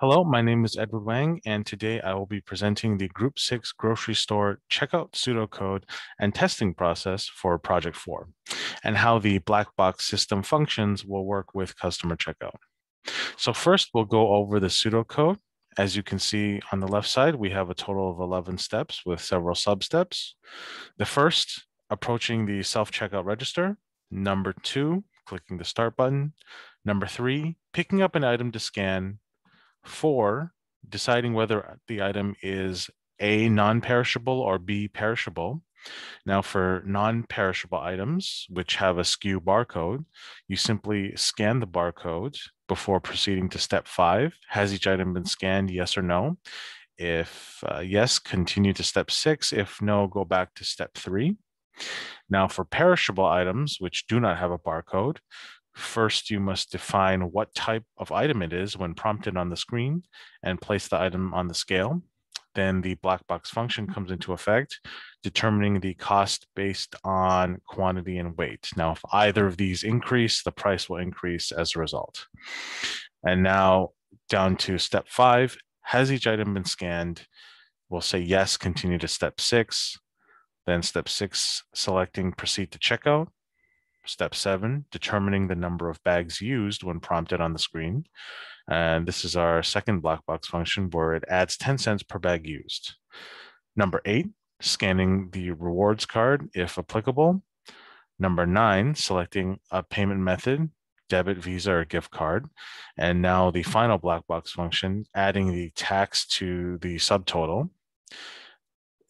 Hello, my name is Edward Wang, and today I will be presenting the Group 6 grocery store checkout pseudocode and testing process for Project 4, and how the black box system functions will work with customer checkout. So first, we'll go over the pseudocode. As you can see on the left side, we have a total of 11 steps with several sub-steps. The first, approaching the self-checkout register. Number two, clicking the start button. Number three, picking up an item to scan Four, deciding whether the item is A, non-perishable or B, perishable. Now for non-perishable items, which have a SKU barcode, you simply scan the barcode before proceeding to step five. Has each item been scanned, yes or no? If uh, yes, continue to step six. If no, go back to step three. Now for perishable items, which do not have a barcode, First, you must define what type of item it is when prompted on the screen and place the item on the scale. Then the black box function comes into effect, determining the cost based on quantity and weight. Now, if either of these increase, the price will increase as a result. And now down to step five, has each item been scanned? We'll say yes, continue to step six. Then step six, selecting proceed to checkout. Step seven, determining the number of bags used when prompted on the screen. And this is our second black box function where it adds 10 cents per bag used. Number eight, scanning the rewards card if applicable. Number nine, selecting a payment method, debit, Visa, or gift card. And now the final black box function, adding the tax to the subtotal.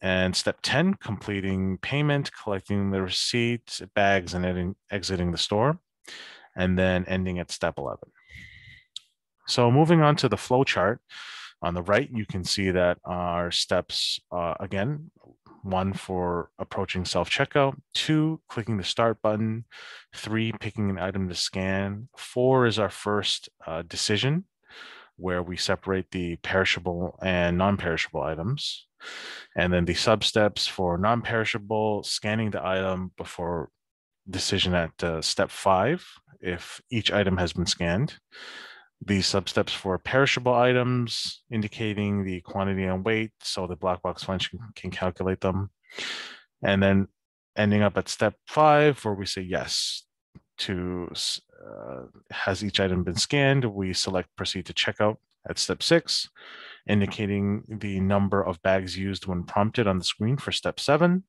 And step 10, completing payment, collecting the receipt, bags, and exiting the store, and then ending at step 11. So moving on to the flow chart, on the right, you can see that our steps, uh, again, one for approaching self-checkout, two, clicking the start button, three, picking an item to scan, four is our first uh, decision, where we separate the perishable and non-perishable items. And then the sub steps for non-perishable, scanning the item before decision at uh, step five, if each item has been scanned. The sub steps for perishable items, indicating the quantity and weight, so the black box function can calculate them. And then ending up at step five, where we say yes to uh, has each item been scanned, we select proceed to checkout at step six indicating the number of bags used when prompted on the screen for step seven.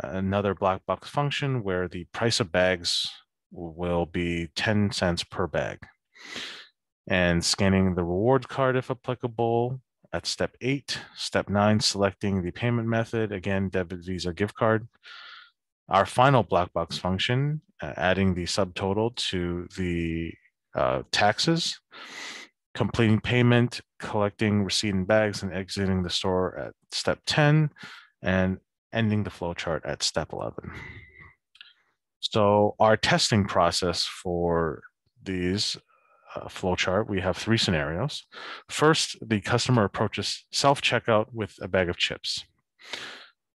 Another black box function where the price of bags will be 10 cents per bag. And scanning the reward card if applicable at step eight. Step nine, selecting the payment method, again, debit, Visa, gift card. Our final black box function, adding the subtotal to the uh, taxes completing payment, collecting receipt and bags, and exiting the store at step 10, and ending the flowchart at step 11. So our testing process for these uh, flowchart, we have three scenarios. First, the customer approaches self-checkout with a bag of chips.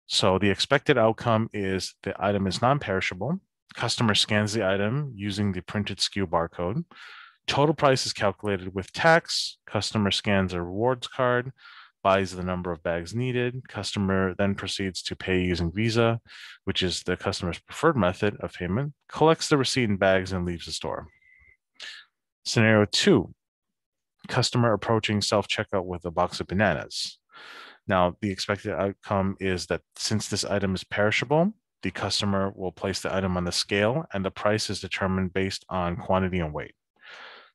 So the expected outcome is the item is non-perishable. Customer scans the item using the printed SKU barcode. Total price is calculated with tax. Customer scans a rewards card, buys the number of bags needed. Customer then proceeds to pay using Visa, which is the customer's preferred method of payment, collects the receipt and bags, and leaves the store. Scenario two customer approaching self checkout with a box of bananas. Now, the expected outcome is that since this item is perishable, the customer will place the item on the scale and the price is determined based on quantity and weight.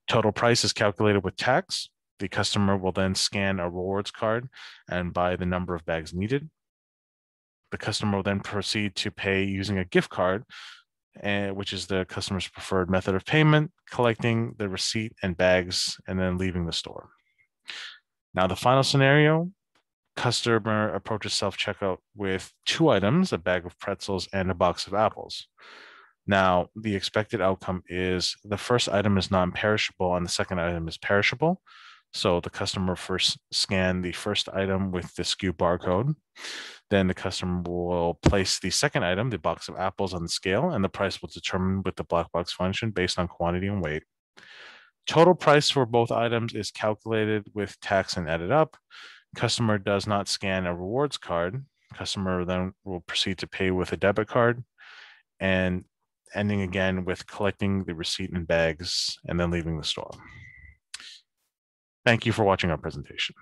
Total price is calculated with tax. The customer will then scan a rewards card and buy the number of bags needed. The customer will then proceed to pay using a gift card, uh, which is the customer's preferred method of payment, collecting the receipt and bags, and then leaving the store. Now, the final scenario customer approaches self checkout with two items a bag of pretzels and a box of apples. Now, the expected outcome is the first item is non-perishable and the second item is perishable. So the customer first scan the first item with the SKU barcode. Then the customer will place the second item, the box of apples on the scale, and the price will determine with the black box function based on quantity and weight. Total price for both items is calculated with tax and added up. Customer does not scan a rewards card. Customer then will proceed to pay with a debit card and ending again with collecting the receipt and bags and then leaving the store. Thank you for watching our presentation.